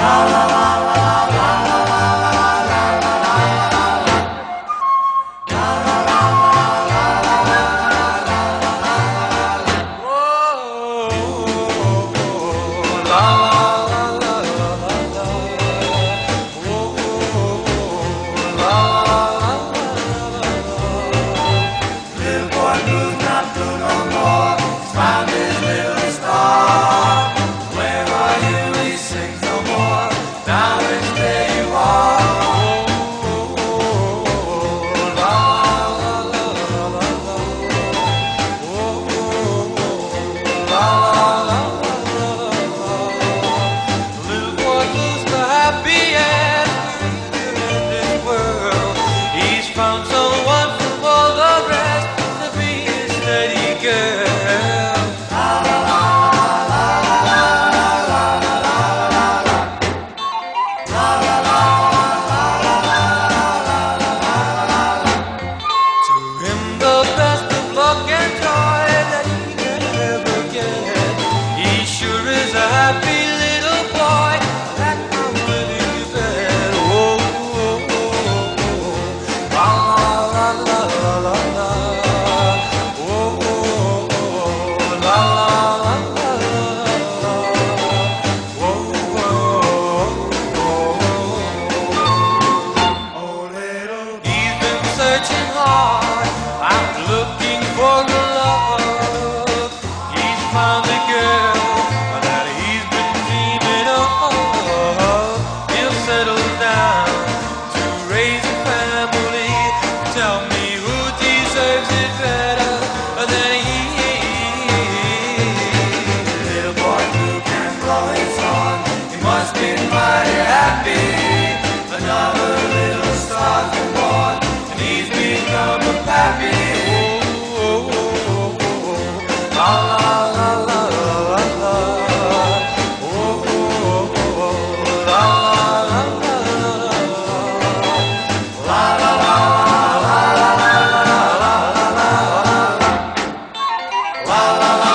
la la searching hard. I'm looking for the love. He's found the girl that he's been dreaming of. He'll settle down to raise a family. Tell me who deserves it better than he. Little boy Blue can blow his horn. He must be. la la la